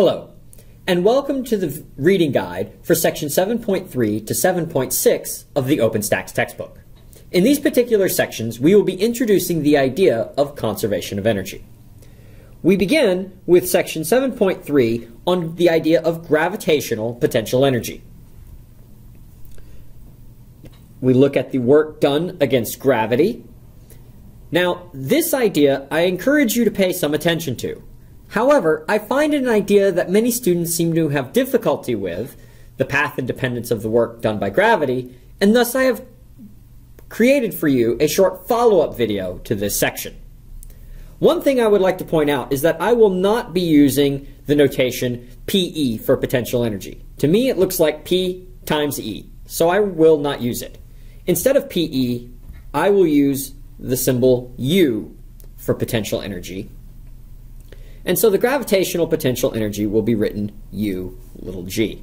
Hello, and welcome to the reading guide for section 7.3 to 7.6 of the OpenStax textbook. In these particular sections, we will be introducing the idea of conservation of energy. We begin with section 7.3 on the idea of gravitational potential energy. We look at the work done against gravity. Now, this idea I encourage you to pay some attention to. However, I find an idea that many students seem to have difficulty with, the path independence of the work done by gravity, and thus I have created for you a short follow-up video to this section. One thing I would like to point out is that I will not be using the notation PE for potential energy. To me, it looks like P times E, so I will not use it. Instead of PE, I will use the symbol U for potential energy. And so the gravitational potential energy will be written U little g.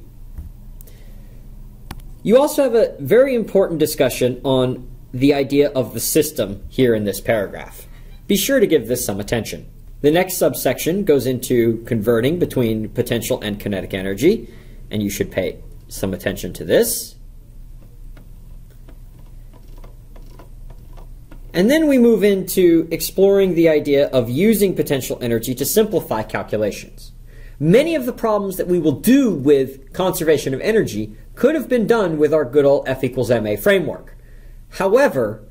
You also have a very important discussion on the idea of the system here in this paragraph. Be sure to give this some attention. The next subsection goes into converting between potential and kinetic energy, and you should pay some attention to this. And then we move into exploring the idea of using potential energy to simplify calculations. Many of the problems that we will do with conservation of energy could have been done with our good old F equals ma framework. However,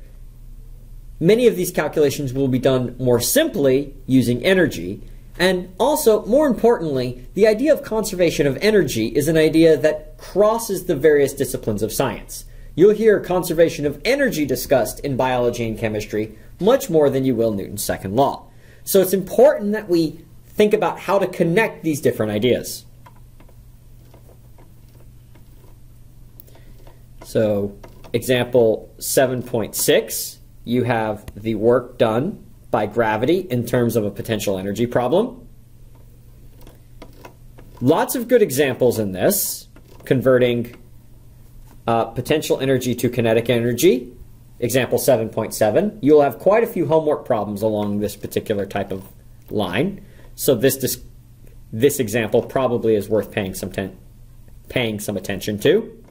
many of these calculations will be done more simply using energy. And also, more importantly, the idea of conservation of energy is an idea that crosses the various disciplines of science. You'll hear conservation of energy discussed in biology and chemistry much more than you will Newton's second law. So it's important that we think about how to connect these different ideas. So example 7.6, you have the work done by gravity in terms of a potential energy problem. Lots of good examples in this, converting uh, potential energy to kinetic energy, example 7.7. You'll have quite a few homework problems along this particular type of line. So this, this example probably is worth paying some, paying some attention to.